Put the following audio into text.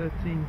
13